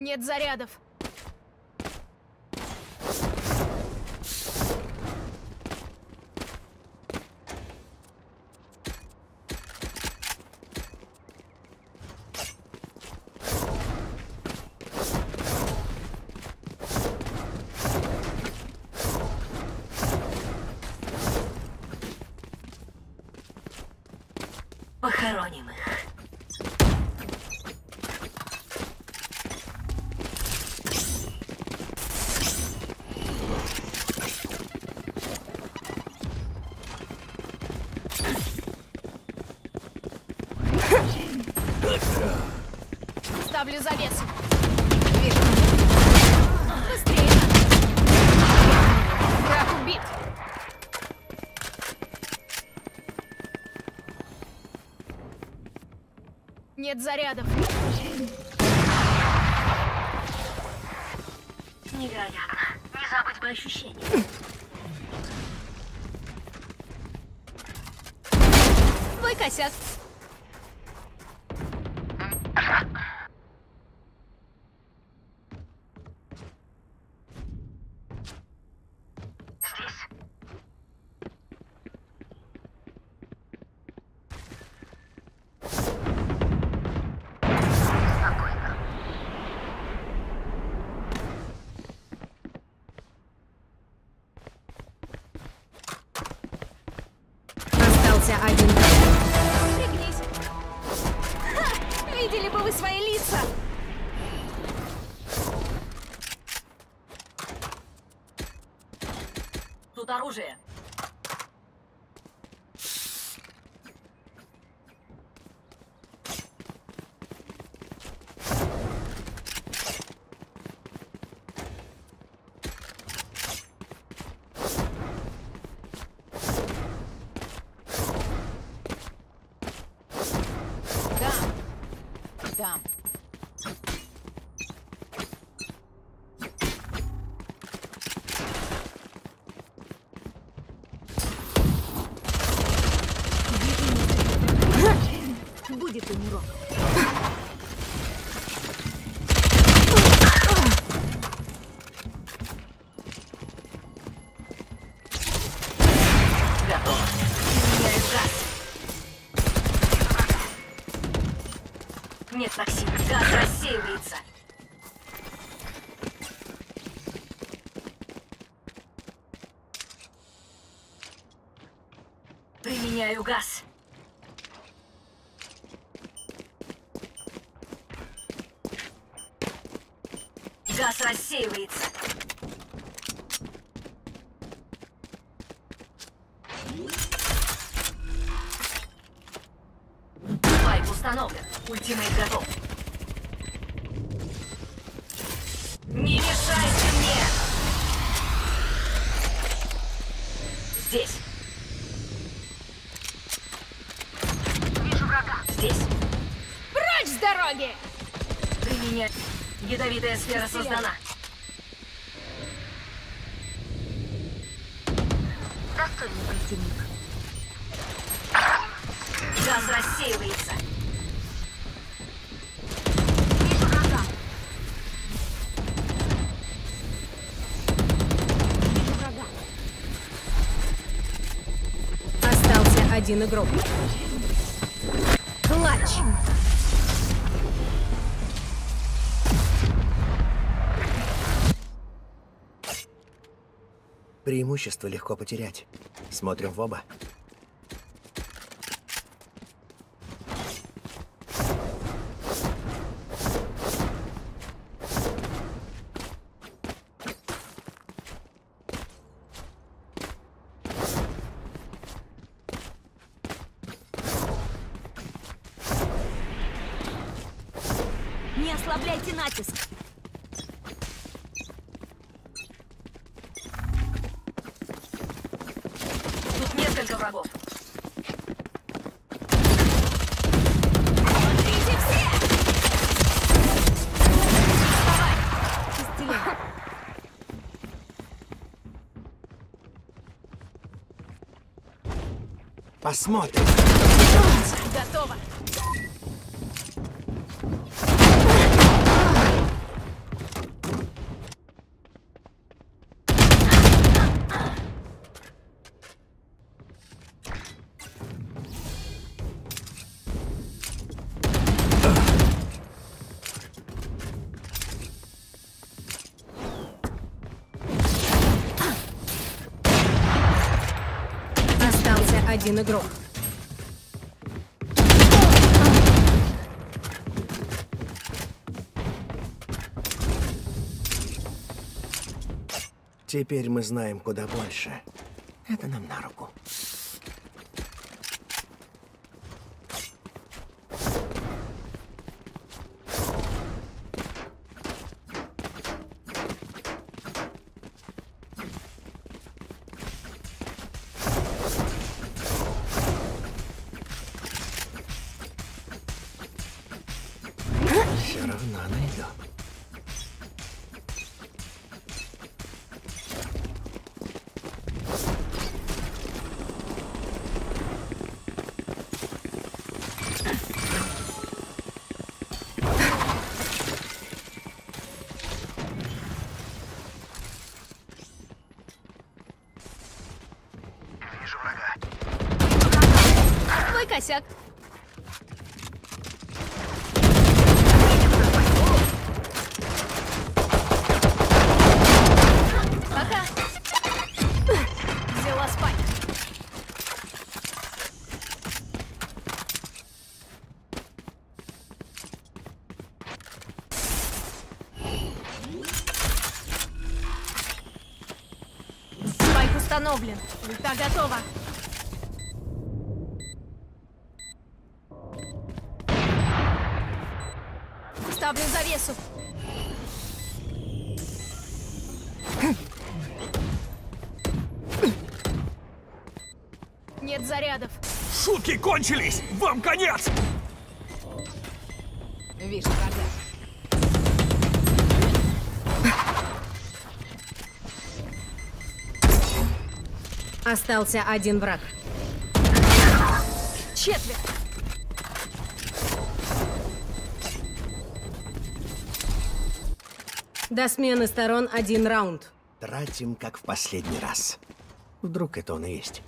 Нет зарядов. Ставлю завесу. Быстрее. Враг убит. Нет зарядов. Невероятно. Не забыть бы ощущения. Твой оружие. Меняю газ. Нет, Максим, газ рассеивается. Применяю газ. Газ рассеивается. Спайк установлен. Ultimate готов. Не мешайте мне! Здесь. Вижу врага. Здесь. Прочь с дороги! Применять. Ядовитая сфера создана. Достойный противник. Газ рассеивается. Остался один игрок. Клатч. Преимущество легко потерять. Смотрим в оба. Не ослабляйте натиск. Посмотрим. Готово. Один игрок. Теперь мы знаем куда больше. Это нам на руку. Косяк. Пока. Взяла спать. Спайк установлен. Ульта готова. Завесу. Нет зарядов. Шутки кончились! Вам конец! Вижу врага. Остался один враг. Четверть. До смены сторон один раунд. Тратим, как в последний раз. Вдруг это он и есть.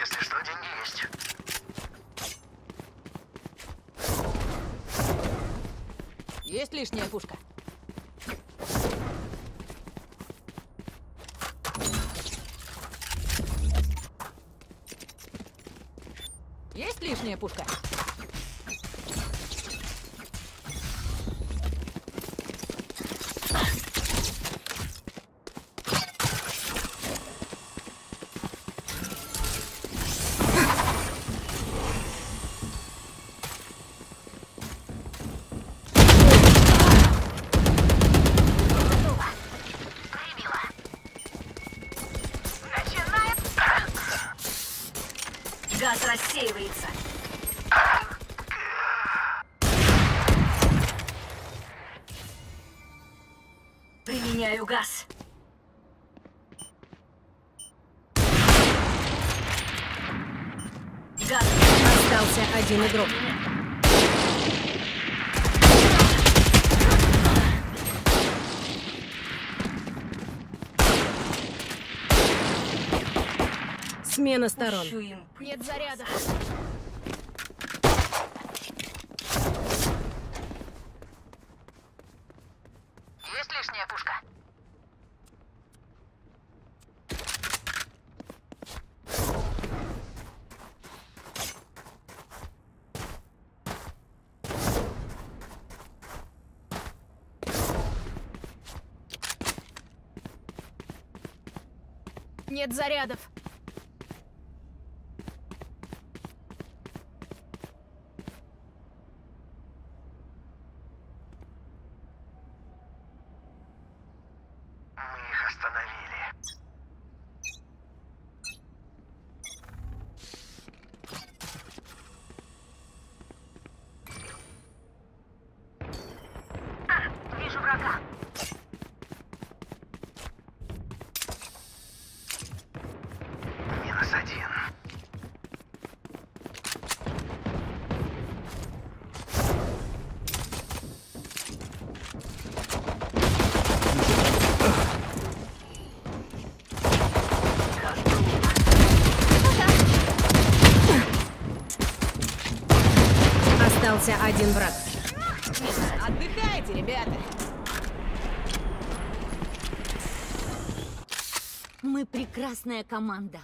Если что, деньги есть. Есть лишняя пушка? Есть лишняя пушка? Применяю газ. Газ. Остался один игрок. Смена сторон. Нет зарядов. Нет зарядов. Один враг. Отдыхайте, ребята. Мы прекрасная команда.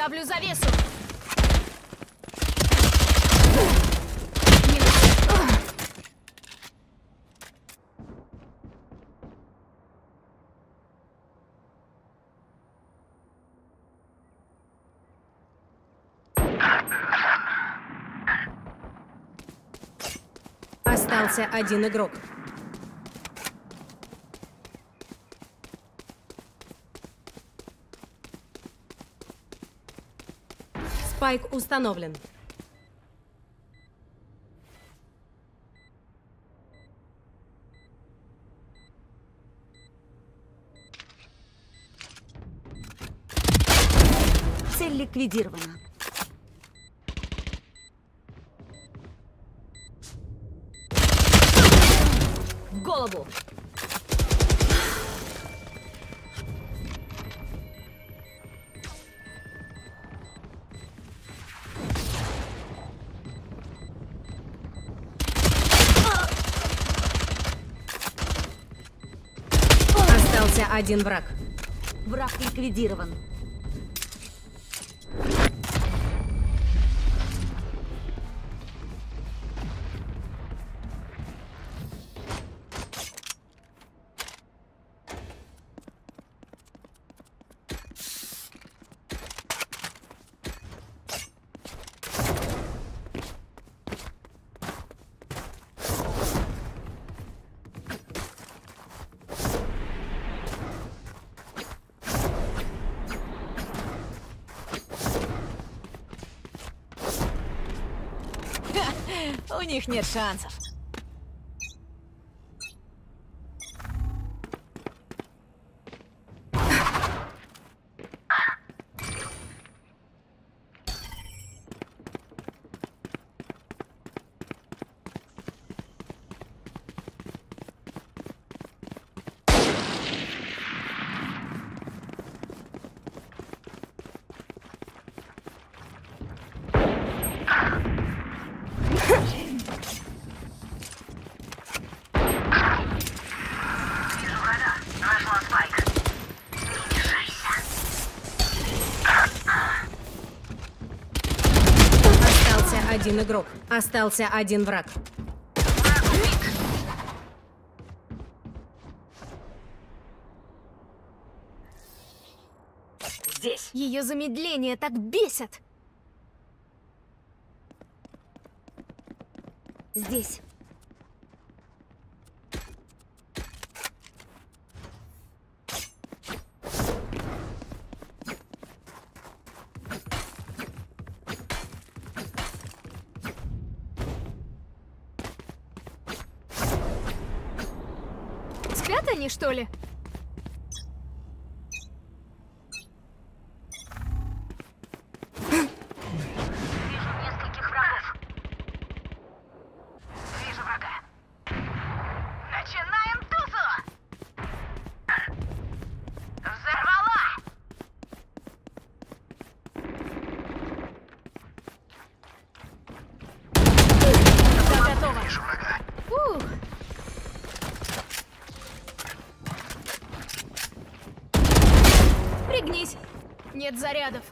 Ставлю завесу. Остался один игрок. Спайк установлен. Цель ликвидирована. Один враг. Враг ликвидирован. У них нет шансов. Вижу врага. Нашла спайк. Не мешайся. Остался один игрок. Остался один враг. Здесь. Ее замедление так бесит. Здесь. Что ли? Нет зарядов.